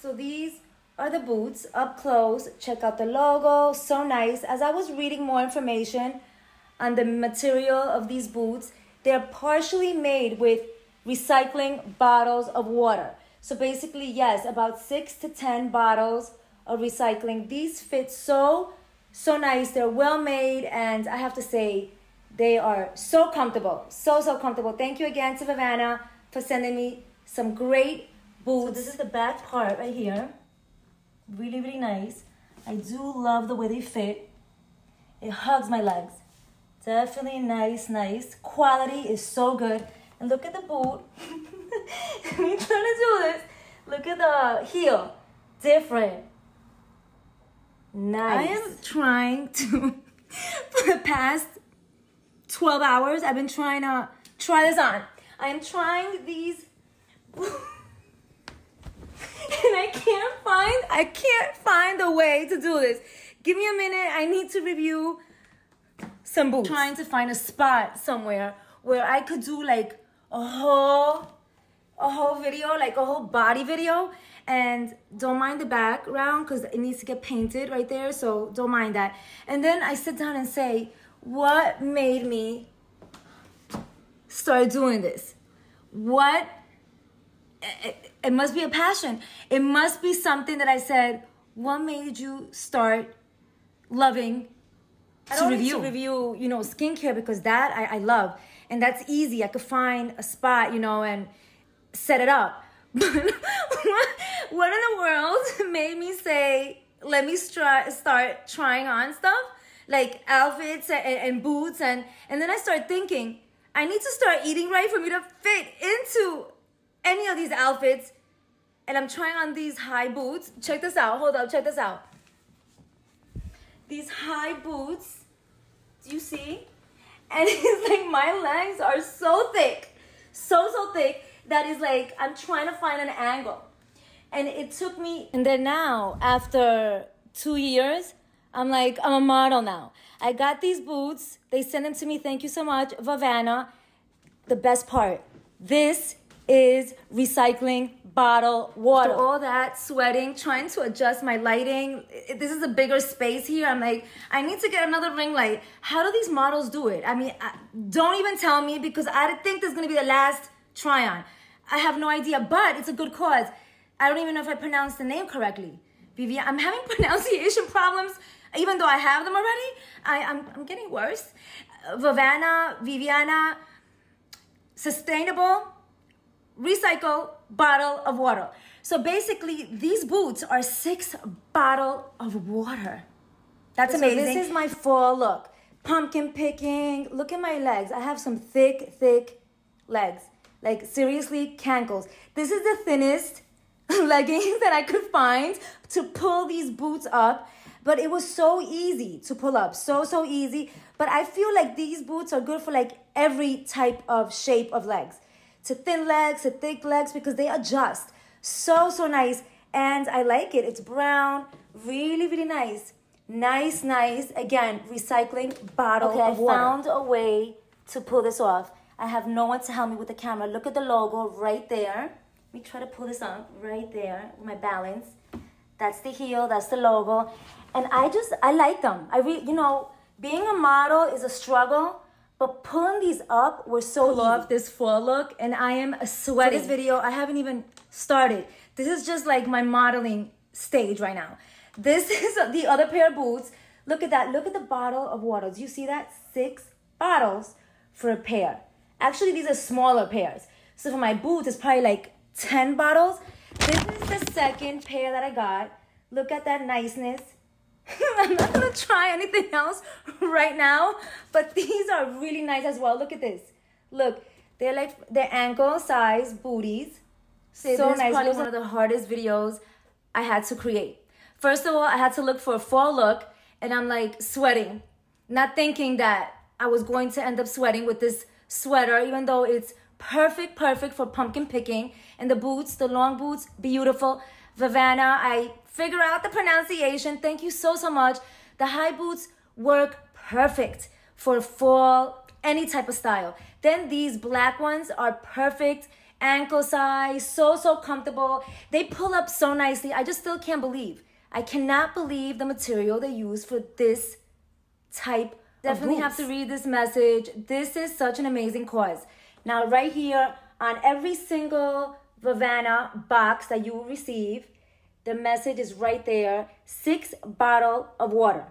So these are the boots up close. Check out the logo, so nice. As I was reading more information on the material of these boots, they're partially made with recycling bottles of water. So basically, yes, about six to 10 bottles of recycling. These fit so, so nice. They're well made, and I have to say, they are so comfortable. So, so comfortable. Thank you again to Vivanna for sending me some great boots. So this is the back part right here. Really, really nice. I do love the way they fit. It hugs my legs. Definitely nice, nice. Quality is so good. And look at the boot. me trying to do this. Look at the heel. Different. Nice. I am trying to, for the past 12 hours, I've been trying to try this on. I am trying these, and I can't find, I can't find a way to do this. Give me a minute. I need to review some boots. Trying to find a spot somewhere where I could do like a whole a whole video, like a whole body video. And don't mind the background because it needs to get painted right there. So don't mind that. And then I sit down and say, what made me start doing this? What? Eh, eh, It, must be a passion. It must be something that I said, what made you start loving I don't to review. to review, you know, skincare because that I, I love. And that's easy. I could find a spot, you know, and set it up. But what in the world made me say, let me start start trying on stuff like outfits and, and boots and and then I start thinking I need to start eating right for me to fit into any of these outfits. And I'm trying on these high boots. Check this out. Hold up. Check this out. These high boots. Do you see? And it's like my legs are so thick. So, so thick that is like I'm trying to find an angle. And it took me and then now after 2 years, I'm like I'm a model now. I got these boots. They sent them to me. Thank you so much, Vivanna. The best part. This is recycling bottle water. After all that sweating, trying to adjust my lighting. This is a bigger space here. I'm like, I need to get another ring light. How do these models do it? I mean, don't even tell me because I think this is gonna be the last try on. I have no idea, but it's a good cause. I don't even know if I pronounced the name correctly. Vivian, I'm having pronunciation problems, even though I have them already. I, I'm, I'm getting worse. Vivanna, Viviana, sustainable, recycle bottle of water. So basically, these boots are six bottle of water. That's amazing. So this is my fall look. Pumpkin picking. Look at my legs. I have some thick, thick legs. Like seriously, cankles. This is the thinnest leggings that I could find to pull these boots up. But it was so easy to pull up. So, so easy. But I feel like these boots are good for like every type of shape of legs. To thin legs, to thick legs, because they adjust. So, so nice. And I like it. It's brown. Really, really nice. Nice, nice. Again, recycling bottle okay, of water. I found a way to pull this off. I have no one to help me with the camera. Look at the logo right there. Let me try to pull this on right there with my balance. That's the heel, that's the logo. And I just, I like them. I really, you know, being a model is a struggle, but pulling these up was so Pull off this fall look and I am sweating. this video, I haven't even started. This is just like my modeling stage right now. This is the other pair of boots. Look at that. Look at the bottle of water. Do you see that? Six bottles for a pair. Actually, these are smaller pairs. So for my boots, it's probably like 10 bottles. This is the second pair that I got. Look at that niceness. I'm not gonna try anything else right now, but these are really nice as well. Look at this. Look, they're like they're ankle size booties. So, so nice. Probably one of the hardest videos I had to create. First of all, I had to look for a fall look, and I'm like sweating, not thinking that I was going to end up sweating with this sweater, even though it's perfect, perfect for pumpkin picking. And the boots, the long boots, beautiful. Vivanna, I figure out the pronunciation. Thank you so, so much. The high boots work perfect for fall, any type of style. Then these black ones are perfect ankle size, so, so comfortable. They pull up so nicely. I just still can't believe. I cannot believe the material they use for this type Definitely have to read this message. This is such an amazing cause. Now, right here on every single Vivana box that you will receive, the message is right there. Six bottle of water.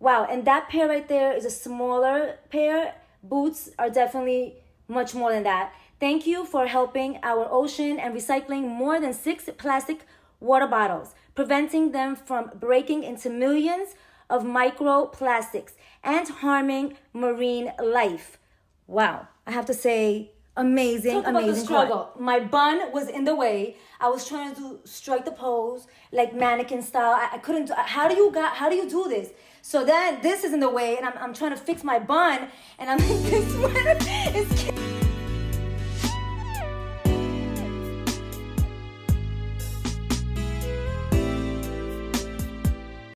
Wow, and that pair right there is a smaller pair. Boots are definitely much more than that. Thank you for helping our ocean and recycling more than six plastic water bottles, preventing them from breaking into millions of microplastics and harming marine life. Wow, I have to say, amazing, Talk amazing about the struggle. My bun was in the way. I was trying to strike the pose like mannequin style. I, I couldn't. Do, how do you got? How do you do this? So then this is in the way, and I'm, I'm trying to fix my bun, and I'm like, this one is.